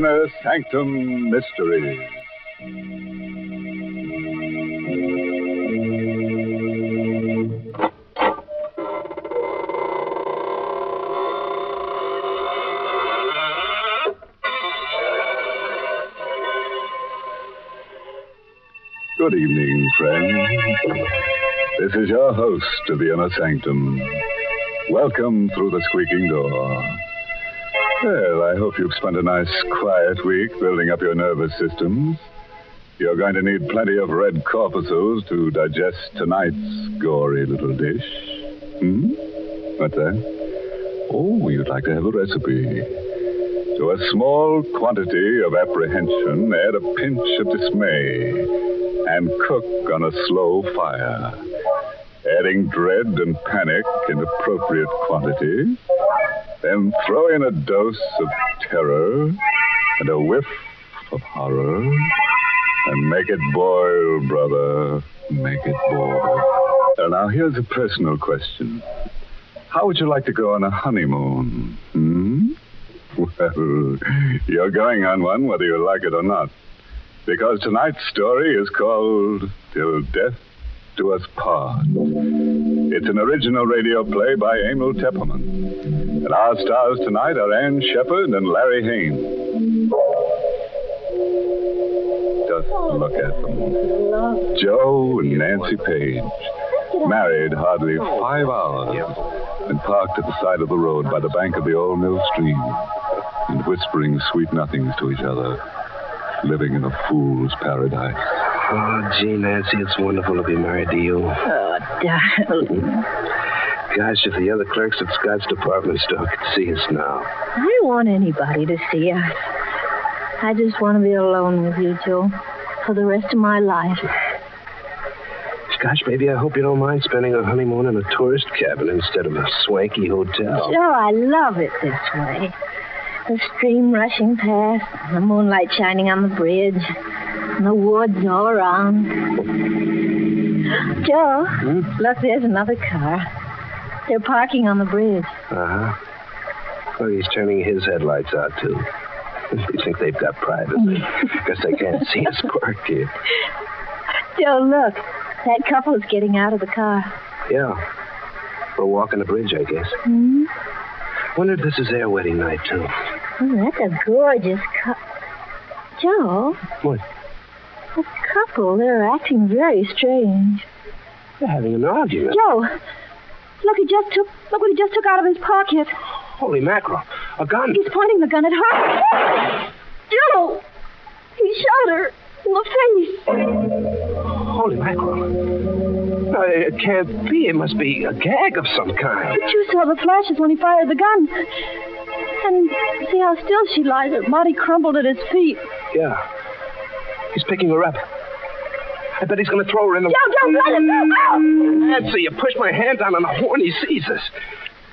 Inner Sanctum Mysteries. Good evening, friends. This is your host of the Inner Sanctum. Welcome through the squeaking door. Well, I hope you've spent a nice, quiet week building up your nervous systems. You're going to need plenty of red corpuscles to digest tonight's gory little dish. Hmm? What's that? Oh, you'd like to have a recipe. To a small quantity of apprehension, add a pinch of dismay and cook on a slow fire, adding dread and panic in appropriate quantities. Then throw in a dose of terror and a whiff of horror, and make it boil, brother. Make it boil. now here's a personal question. How would you like to go on a honeymoon? Hmm? Well, you're going on one whether you like it or not because tonight's story is called Till Death Do Us Part. It's an original radio play by Emile Tepperman. And our stars tonight are Ann Shepherd and Larry Haines. Just look at them. Joe and Nancy Page, married hardly five hours, and parked at the side of the road by the bank of the old mill stream, and whispering sweet nothings to each other living in a fool's paradise. Oh, gee, Nancy, it's wonderful to be married to you. Oh, darling. Gosh, if the other clerks at Scott's department store could see us now. I don't want anybody to see us. I just want to be alone with you, Joe, for the rest of my life. Gosh, baby, I hope you don't mind spending a honeymoon in a tourist cabin instead of a swanky hotel. Joe, I love it this way the stream rushing past, the moonlight shining on the bridge, and the woods all around. Joe, hmm? look, there's another car. They're parking on the bridge. Uh huh. Well, he's turning his headlights out, too. They think they've got privacy. Guess they can't see us parked here. Joe, look. That couple is getting out of the car. Yeah. We're walking the bridge, I guess. Hmm? Wonder if this is their wedding night, too. Oh, that's a gorgeous couple. Joe? What? A couple. They're acting very strange. They're having an argument. Joe! Look, he just took. Look what he just took out of his pocket. Holy mackerel! A gun. He's pointing the gun at her. Joe! He shot her in the face. Holy mackerel! No, it can't be. It must be a gag of some kind. But you saw the flashes when he fired the gun. And see how still she lies. Her body crumpled at his feet. Yeah. He's picking her up. I bet he's going to throw her in the... Joe, don't let him! Nancy, you pushed my hand down on the horn. He sees us.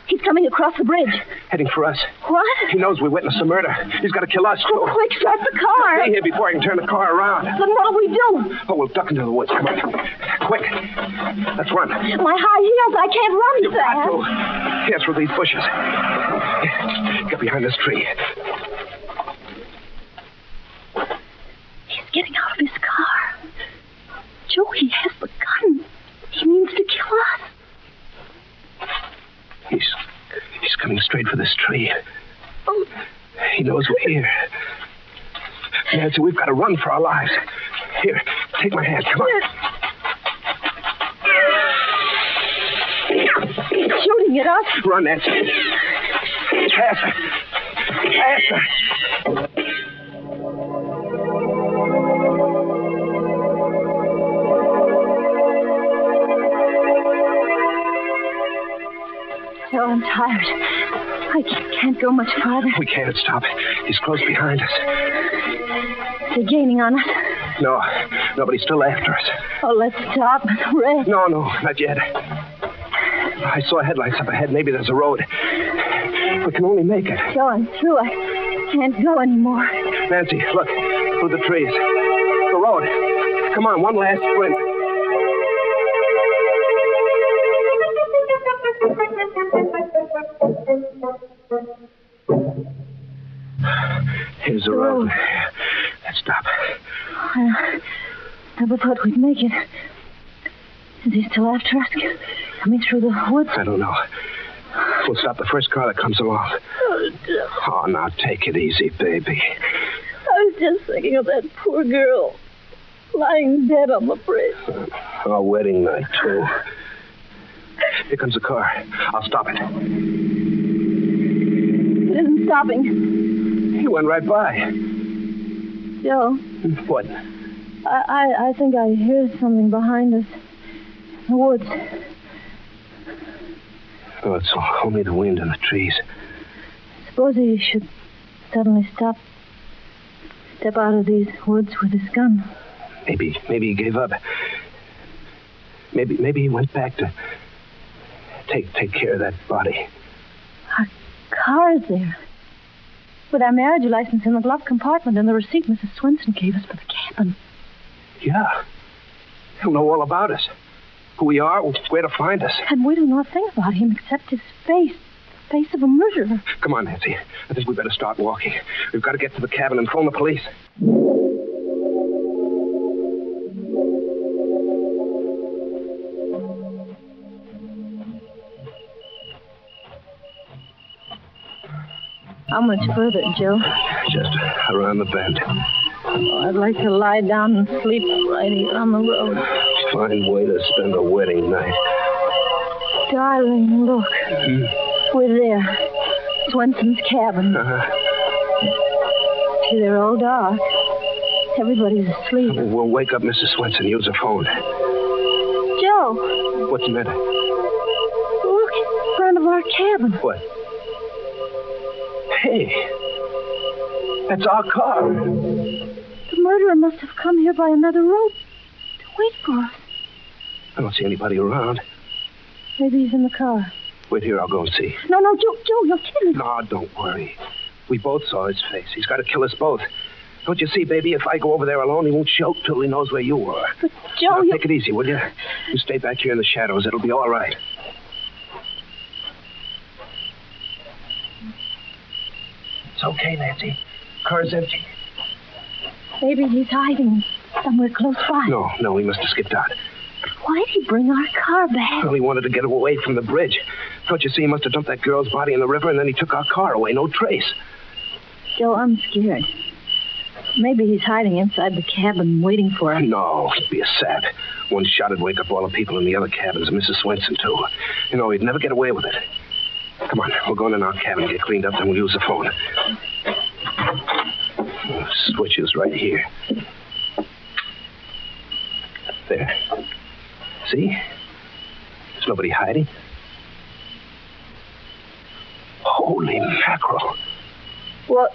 He's coming across the bridge. Heading for us. What? He knows we witnessed a murder. He's got to kill us, too. Oh, quick, start the car. Stay here before I can turn the car around. Then what'll we do? Oh, we'll duck into the woods. Come on. Quick. Let's run. My high heels, I can't run You've fast. got to. Here, through these bushes. Get behind this tree. He's getting out of his. Joe, he has the gun. He means to kill us. He's he's coming straight for this tree. Oh, he knows we're here. Nancy, we've got to run for our lives. Here, take my hand. Come on. He's shooting at us. Run, Nancy. Faster. Faster. Joe, I'm tired. I can't go much farther. We can't stop. He's close behind us. They're gaining on us. No, nobody's still after us. Oh, let's stop rest. No, no, not yet. I saw headlights up ahead. Maybe there's a road. We can only make it. Joe, I'm through. I can't go anymore. Nancy, look, through the trees. The road. Come on, one last sprint. Here's the road. Let's stop. I never thought we'd make it. Is he still after us? Coming through the woods? I don't know. We'll stop the first car that comes along. Oh. Oh, now take it easy, baby. I was just thinking of that poor girl lying dead on the bridge. Our wedding night, too. Here comes the car. I'll stop it. It isn't stopping. He went right by. Joe, What? I, I, I think I hear something behind us. The woods. Oh, it's only the wind and the trees. Suppose he should suddenly stop. Step out of these woods with his gun. Maybe, maybe he gave up. Maybe, maybe he went back to take take care of that body. Our car's there. With our marriage license in the glove compartment and the receipt Mrs. Swenson gave us for the cabin. Yeah. He'll know all about us. Who we are, where to find us. And we don't know a thing about him except his face. The face of a murderer. Come on, Nancy. I think we better start walking. We've got to get to the cabin and phone the police. How much further, Joe? Just around the bend. Oh, I'd like to lie down and sleep right here on the road. Fine way to spend a wedding night. Darling, look. Hmm. We're there. Swenson's cabin. Uh-huh. See, they're all dark. Everybody's asleep. We'll wake up Mrs. Swenson. Use her phone. Joe, What's the matter? look in front of our cabin. What? Hey. That's our car. The murderer must have come here by another road to wait for us. I don't see anybody around. Maybe he's in the car. Wait here, I'll go and see. No, no, Joe, Joe, you're kidding. No, don't worry. We both saw his face. He's got to kill us both. Don't you see, baby? If I go over there alone, he won't show till he knows where you are. But Joe, now, you take it easy, will you? You stay back here in the shadows. It'll be all right. Okay, Nancy. Car's empty. maybe he's hiding somewhere close by. No, no, he must have skipped out. Why'd he bring our car back? Well, he wanted to get away from the bridge. Don't you see, he must have dumped that girl's body in the river, and then he took our car away. No trace. Joe, I'm scared. Maybe he's hiding inside the cabin waiting for us. No, he'd be a sap. One shot would wake up all the people in the other cabins, and Mrs. Swenson, too. You know, he'd never get away with it. Come on, we'll go in our cabin get cleaned up, then we'll use the phone. Switch is right here. There. See? There's nobody hiding. Holy mackerel. What?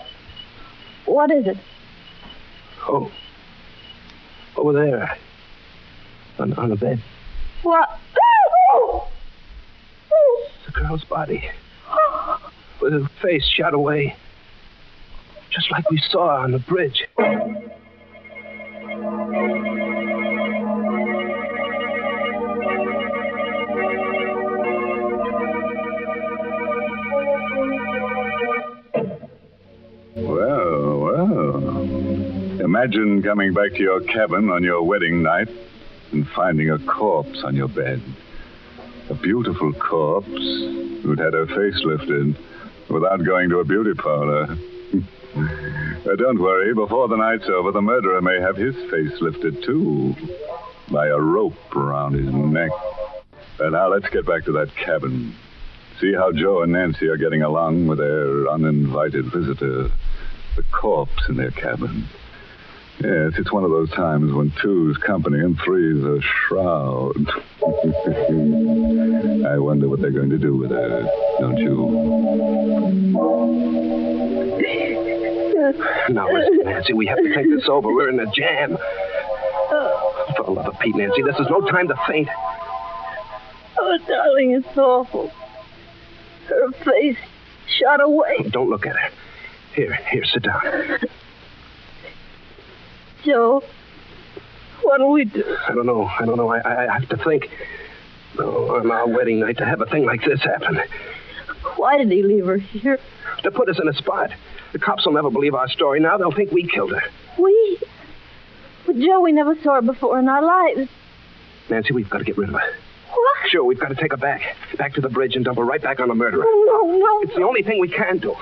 What is it? Oh. Over there. On, on the bed. What? It's The girl's body. With her face shot away. Just like we saw on the bridge. Well, well. Imagine coming back to your cabin on your wedding night and finding a corpse on your bed. A beautiful corpse who'd had her face lifted without going to a beauty parlor. but uh, don't worry, before the night's over, the murderer may have his face lifted too by a rope around his neck. And now let's get back to that cabin. See how Joe and Nancy are getting along with their uninvited visitor, the corpse in their cabin. Yes, it's one of those times when two's company and three's a shroud. I wonder what they're going to do with her, don't you? Now, listen, Nancy, we have to think this over. We're in a jam. Oh. For the love of Pete, Nancy, this is no time to faint. Oh, darling, it's awful. Her face shot away. Don't look at her. Here, here, sit down. Joe, what'll we do? I don't know. I don't know. I, I, I have to think. Oh, on our wedding night to have a thing like this happen. Why did he leave her here? To put us in a spot. The cops will never believe our story now. They'll think we killed her. We? But Joe, we never saw her before in our lives. Nancy, we've got to get rid of her. What? Sure, we've got to take her back. Back to the bridge and dump her right back on the murderer. Oh, no, no. It's the only thing we can do.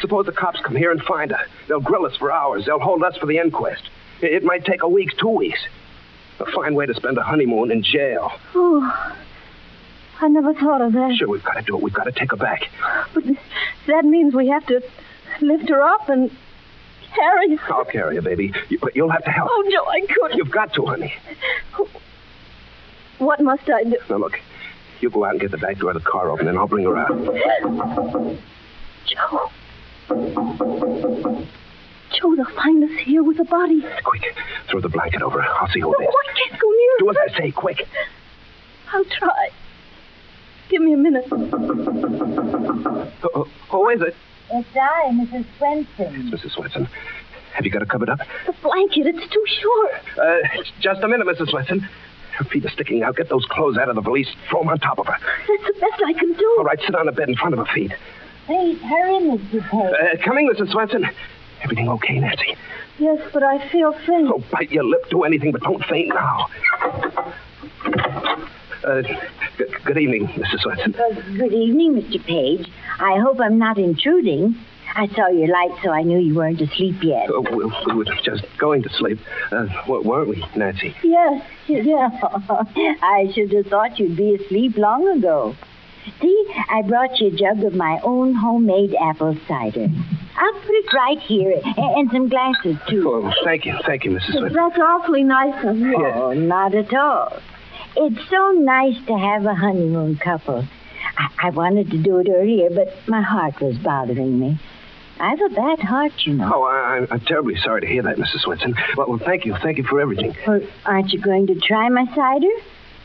Suppose the cops come here and find her. They'll grill us for hours. They'll hold us for the inquest. It might take a week, two weeks. A fine way to spend a honeymoon in jail. Oh, I never thought of that. Sure, we've got to do it. We've got to take her back. But that means we have to lift her up and carry her. I'll carry her, baby. You, but you'll have to help. Oh, Joe, I couldn't. You've got to, honey. What must I do? Now, look. You go out and get the back door of the car open, and I'll bring her out. Joe. Joe, they'll find us here with the body. Quick, throw the blanket over. I'll see who it is. Oh, I can't go near Do her. as I say, quick. I'll try. Give me a minute. Oh, who is it? It's I, Mrs. Swenson. It's Mrs. Swenson. Have you got her covered up? The blanket, it's too short. Uh, just a minute, Mrs. Swenson. Her feet are sticking out. Get those clothes out of the valise. Throw them on top of her. That's the best I can do. All right, sit on the bed in front of her feet. Please hurry, Mr. Page. Uh, coming, Mrs. Swenson. Everything okay, Nancy? Yes, but I feel faint. Oh, bite your lip. Do anything, but don't faint now. Uh, g- good evening, Mrs. Swenson. Uh, good evening, Mr. Page. I hope I'm not intruding. I saw your light, so I knew you weren't asleep yet. Uh, we, we were just going to sleep, uh, weren't we, Nancy? Yes, yes. I should have thought you'd be asleep long ago. See, I brought you a jug of my own homemade apple cider. I'll put it right here, and some glasses, too. Oh, thank you, thank you, Mrs. Swenson. That's awfully nice of you. Yes. Oh, not at all. It's so nice to have a honeymoon couple. I, I wanted to do it earlier, but my heart was bothering me. I've a bad heart, you know. Oh, I, I'm- I'm terribly sorry to hear that, Mrs. Swenson. Well, well, thank you, thank you for everything. Well, aren't you going to try my cider?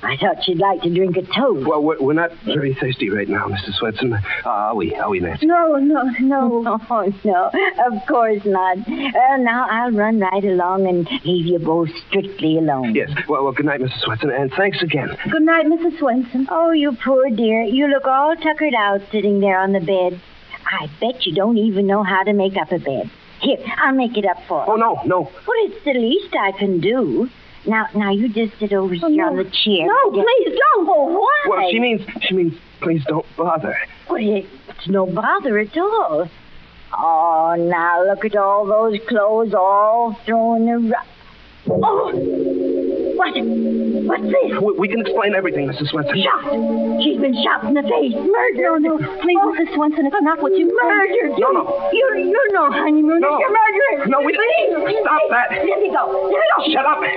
I thought you'd like to drink a toast. Well, we're, we're not very thirsty right now, Mrs. Swenson. Uh, are we? Are we, Nancy? No, no, no. Oh, no, of course not. Well, now I'll run right along and leave you both strictly alone. Yes. Well, well, good night, Mrs. Swenson, and thanks again. Good night, Mrs. Swenson. Oh, you poor dear. You look all tuckered out sitting there on the bed. I bet you don't even know how to make up a bed. Here, I'll make it up for you. Oh, no, no. Well, it's the least I can do. Now, now you just sit over here no. on the chair. No, Get- please don't. Oh, why? Well, she means, she means, please don't bother. Well, it's no bother at all. Oh, now look at all those clothes all thrown around. Oh, what? What's this? We, we can explain everything, Mrs. Swenson. Shot. She's been shot in the face. Murdered. No, no, please, Mrs. Swenson, it's not what you Murdered. No, no. You're, you're no honeymooner. No. You're murderers. No, we- Please. Stop that. Let me go. Let me go. Shut up. Go.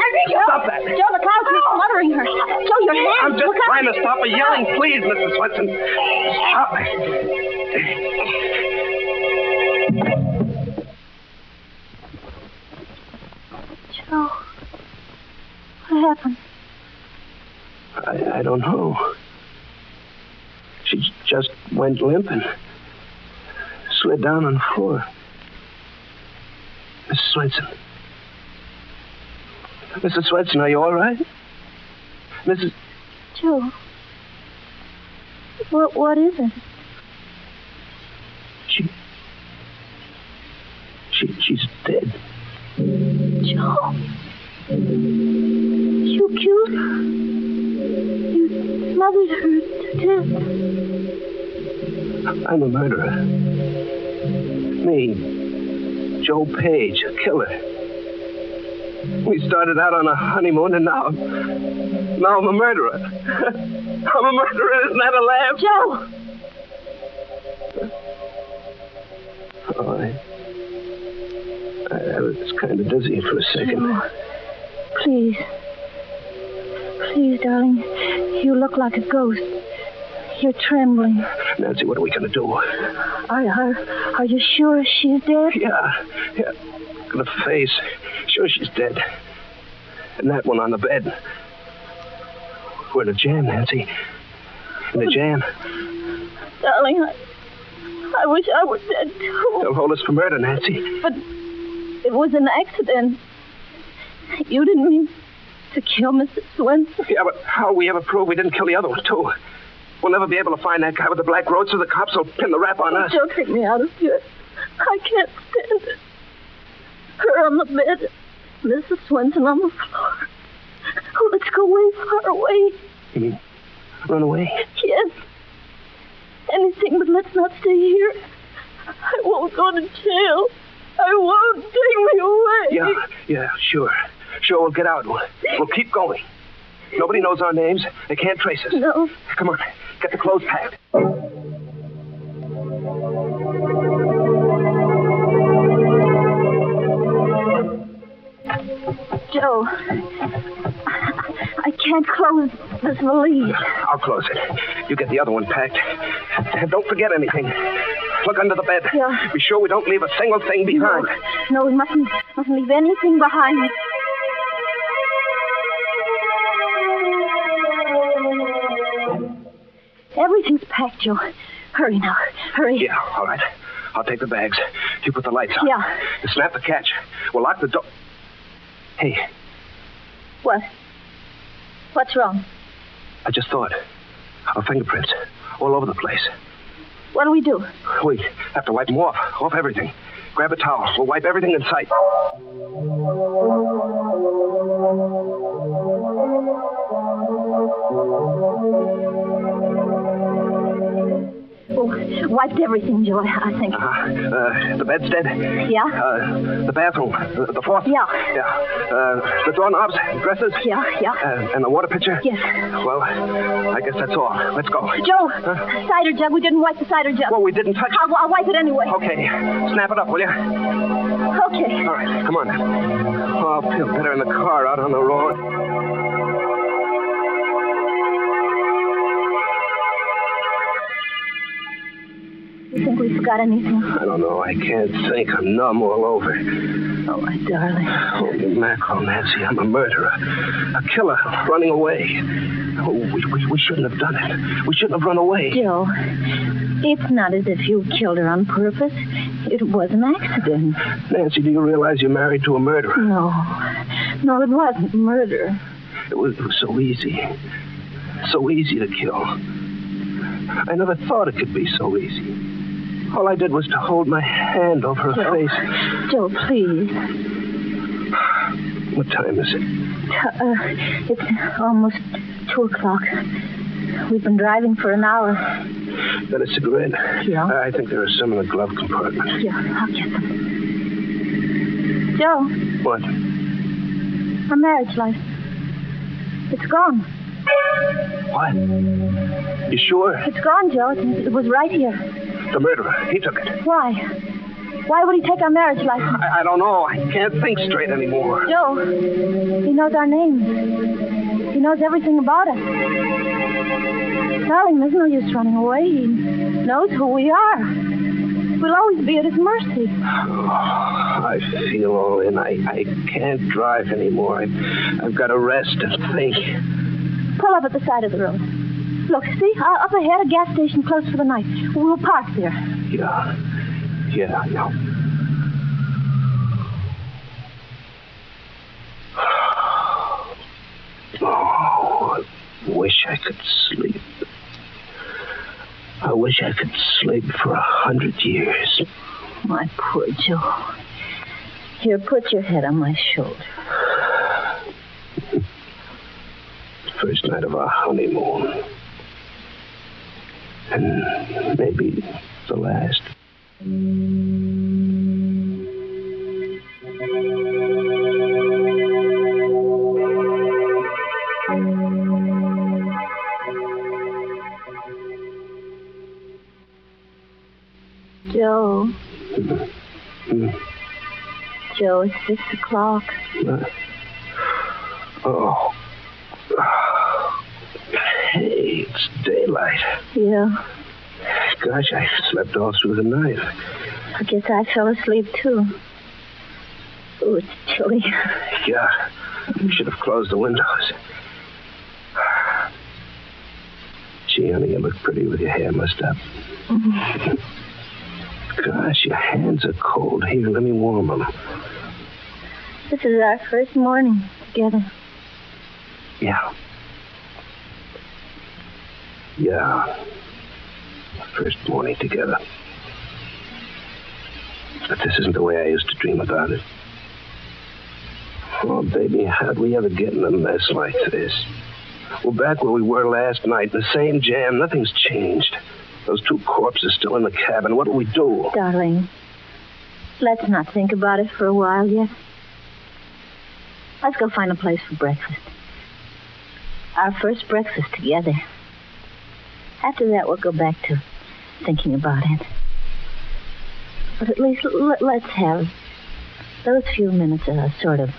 Stop that. Joe, the cloud keeps fluttering her. Joe, your hands. I'm just Look out. trying to stop her yelling. Please, Mrs. Swenson. Stop. Joe, what happened? I, I don't know. She just went limp and slid down on the floor. Mrs. Swenson. Mrs. Swenson, are you all right? Mrs. Joe, what, what is it? She. She, she's dead. Joe, you killed her. You smothered her to death. I'm a murderer. Me, Joe Page, a killer. We started out on a honeymoon, and now, now I'm a murderer. I'm a murderer. Isn't that a laugh? Joe! Oh, I, I, I was kind of dizzy for a second. Joe, please. Please, darling. You look like a ghost. You're trembling. Nancy, what are we going to do? Are, are, are you sure she's dead? Yeah, yeah. Look at her face. Sure, she's dead. And that one on the bed. We're in a jam, Nancy. In a jam. Darling, I, I wish I was dead too. They'll hold us for murder, Nancy. But it was an accident. You didn't mean to kill Mrs. Swenson. Yeah, but how will we ever prove we didn't kill the other one, too? We'll never be able to find that guy with the black road, so the cops will pin the rap on us. Joe, take me out of here. I can't stand it. Her on the bed, Mrs. Swenson on the floor. Oh, let's go way far away. You mean run away? Yes. Anything, but let's not stay here. I won't go to jail. I won't. Take me away. Yeah, yeah, sure. Sure, we'll get out. We'll, we'll keep going. Nobody knows our names. They can't trace us. No. Come on, get the clothes packed. Joe, I can't close this valise. I'll close it. You get the other one packed. And don't forget anything. Look under the bed. Yeah. Be sure we don't leave a single thing behind. No, we mustn't, mustn't leave anything behind. Everything's packed, Joe. Hurry now. Hurry. Yeah, all right. I'll take the bags. You put the lights on. Yeah. And snap the catch. We'll lock the door. Hey, What? What's wrong? I just thought. Our fingerprints. All over the place. What do we do? We have to wipe them off. Off everything. Grab a towel. We'll wipe everything in sight. Wiped everything, Joe, I think. Uh, uh, the bedstead. Yeah? Uh, the bathroom. Uh, the faucet. Yeah. Yeah. Uh, the doorknobs, dressers. Yeah, yeah. Uh, and the water pitcher. Yes. Well, I guess that's all. Let's go. Joe, huh? cider jug. We didn't wipe the cider jug. Well, we didn't touch it. I'll, I'll wipe it anyway. Okay. Snap it up, will you? Okay. All right. Come on. Oh, I'll feel better in the car out on the road. You think we forgot anything? I don't know. I can't think. I'm numb all over. Oh, my darling. Oh, Holy mackerel, Nancy. I'm a murderer. A killer running away. Oh, we, we, we shouldn't have done it. We shouldn't have run away. Joe, it's not as if you killed her on purpose. It was an accident. Nancy, do you realize you're married to a murderer? No. No, it wasn't murder. It was, it was so easy. So easy to kill. I never thought it could be so easy. All I did was to hold my hand over her Joe. face. Joe, please. What time is it? Uh, it's almost two o'clock. We've been driving for an hour. Got a cigarette? Yeah. I think there are some in the glove compartment. Yeah, I'll get them. Joe, What? our marriage life. It's gone. What? You sure? It's gone, Joe. It, it was right here. The murderer. He took it. Why? Why would he take our marriage license? I, I don't know. I can't think straight anymore. Joe, he knows our names. He knows everything about us. Darling, there's no use running away. He knows who we are. We'll always be at his mercy. Oh, I feel all in. I, I can't drive anymore. I, I've got to rest and think. Pull up at the side of the road. Look, see? Uh, up ahead, a gas station close for the night. We'll park there. Yeah. Yeah, yeah. Oh, I wish I could sleep. I wish I could sleep for a hundred years. My poor Joe. Here, put your head on my shoulder. First night of our honeymoon. And maybe the last. Joe. Hmm. Joe, it's six o'clock. Uh, oh. Hey, it's daylight. Yeah. Gosh, I slept all through the night. I guess I fell asleep, too. Oh, it's chilly. Yeah, you should have closed the windows. Gee, honey, you look pretty with your hair mussed up. Mm-hmm. Gosh, your hands are cold. Here, let me warm them. This is our first morning together. Yeah. Yeah. First morning together. But this isn't the way I used to dream about it. Oh, baby, how'd we ever get in a mess like this? We're back where we were last night, the same jam. Nothing's changed. Those two corpses still in the cabin. What do we do? Darling, let's not think about it for a while yet. Let's go find a place for breakfast. Our first breakfast together. After that, we'll go back to thinking about it. But at least l- let's have those few minutes of a sort of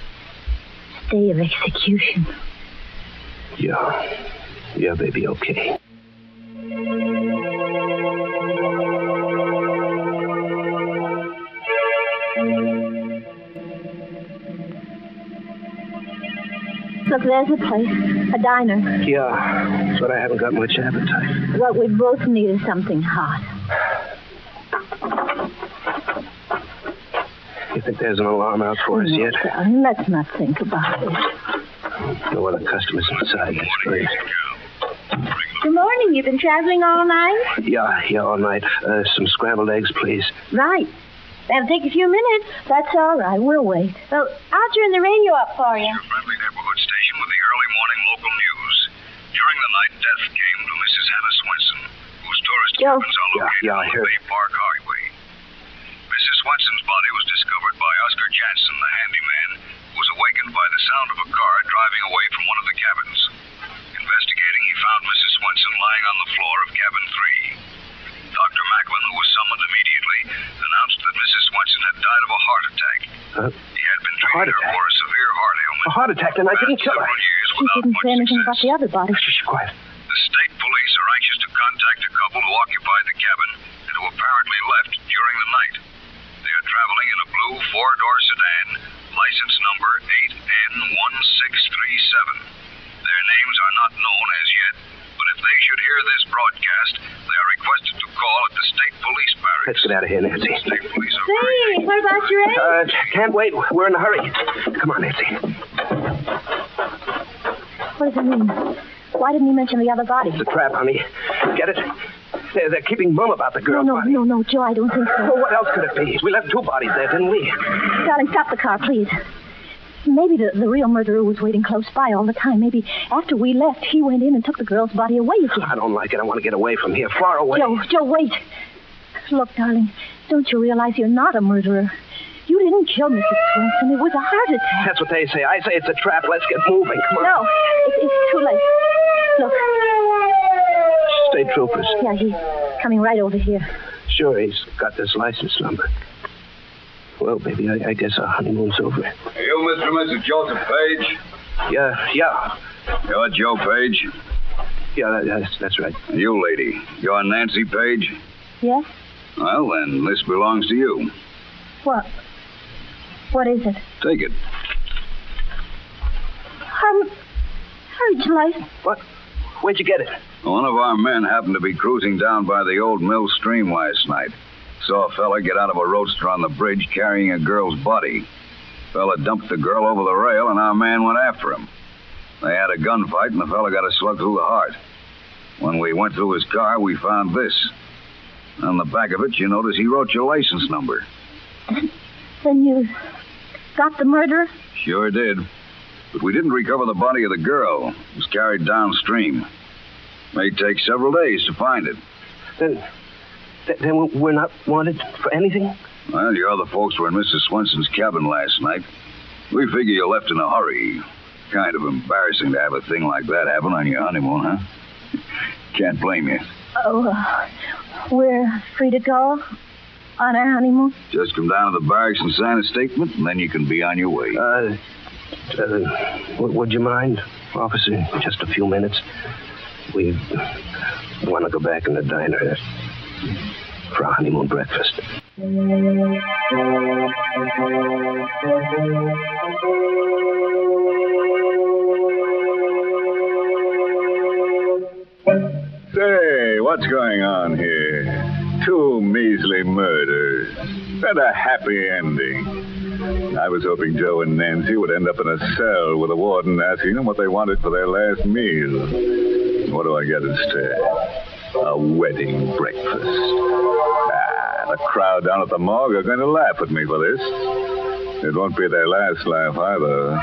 stay of execution. Yeah. Yeah, baby, okay. Look, there's a place, a diner. Yeah, but I haven't got much appetite. What we both need is something hot. You think there's an alarm out for us No, yet? darling, let's not think about it. No other customers inside. That's great. Good morning. You've been traveling all night? Yeah, yeah, all night. Uh, some scrambled eggs, please. Right. That'll take a few minutes. That's all right. We'll wait. Well, I'll turn the radio up for you. Your friendly neighborhood station with the early morning local news. During night, death came to Mrs. Hannah Swenson, whose tourist Joe. cabins are located yeah, I on the. Bay Park Highway. Mrs. Swenson's body was discovered by Oscar Jansen, the handyman, who was awakened by the sound of a car driving away from one of the cabins. Investigating, he found Mrs. Swenson lying on the floor of cabin three. Dr. Macklin, who was summoned immediately, announced that Mrs. Swenson had died of a heart attack. Huh? He had been heart her attack? for a severe heart ailment. A heart attack, and I didn't kill her. Years She didn't much say anything about the other body. Shh, shh, quiet. The state police are anxious to contact a couple who occupied the cabin and who apparently left during the night. They are traveling in a blue four-door sedan, license number 8N1637. Their names are not known as yet, but if they should hear this broadcast, they are requested to call at the state police barracks. Let's get out of here, Nancy. State police are very Say, what about your egg? Uh, can't wait. We're in a hurry. Come on, Nancy. What does it mean? Why didn't he mention the other body? It's a trap, honey. Get it? They're, they're keeping mum about the No, no, body. no, no, Joe, I don't think Well, so. what else could it be? We left two bodies there, didn't we? Darling, stop the car, please. Maybe the, the real murderer was waiting close by all the time. Maybe after we left, he went in and took the girl's body away again. I don't like it. I want to get away from here, far away. Joe, Joe, wait. Look, darling, don't you realize you're not a murderer? You didn't kill Mrs. Swenson. It was a heart attack. That's what they say. I say it's a trap. Let's get moving. Come on. No, it, it's too late. Look, State troopers. yeah, he's coming right over here. Sure, he's got this license number. Well, baby, I, I guess our honeymoon's over. You, Mr. and Mrs. Joseph Page? Yeah, yeah. You're Joe Page. Yeah, that, that's, that's right. You, lady. You're Nancy Page? Yes? Well, then, this belongs to you. What? What is it? Take it. Um, hurry, July. What? Where'd you get it? One of our men happened to be cruising down by the old mill stream last night. Saw a fella get out of a roadster on the bridge carrying a girl's body. Fella dumped the girl over the rail, and our man went after him. They had a gunfight, and the fella got a slug through the heart. When we went through his car, we found this. On the back of it, you notice he wrote your license number. Then you got the murderer? Sure did. But we didn't recover the body of the girl. It was carried downstream. May take several days to find it. Then, th- then we're not wanted for anything? Well, your other folks were in Mrs. Swenson's cabin last night. We figure you left in a hurry. Kind of embarrassing to have a thing like that happen on your honeymoon, huh? Can't blame you. Oh, uh, we're free to go on our honeymoon? Just come down to the barracks and sign a statement, and then you can be on your way. Uh, uh would you mind, officer, just a few minutes? We want to go back in the diner for our honeymoon breakfast. Say, what's going on here? Two measly murders and a happy ending. I was hoping Joe and Nancy would end up in a cell with a warden asking them what they wanted for their last meal. What do I get instead? A wedding breakfast. Ah, The crowd down at the morgue are going to laugh at me for this. It won't be their last laugh either.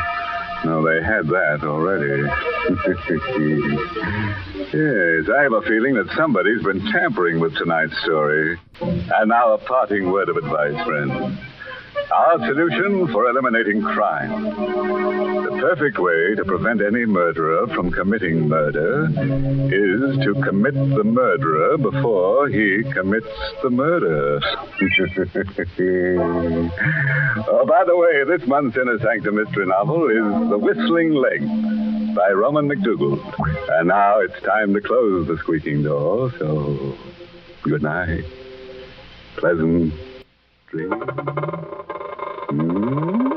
No, they had that already. yes, I have a feeling that somebody's been tampering with tonight's story. And now a parting word of advice, friends. Our solution for eliminating crime. The perfect way to prevent any murderer from committing murder is to commit the murderer before he commits the murder. oh, by the way, this month's Inner Sanctum Mystery novel is The Whistling Leg by Roman McDougald. And now it's time to close the squeaking door, so good night. Pleasant dreams. Hmm?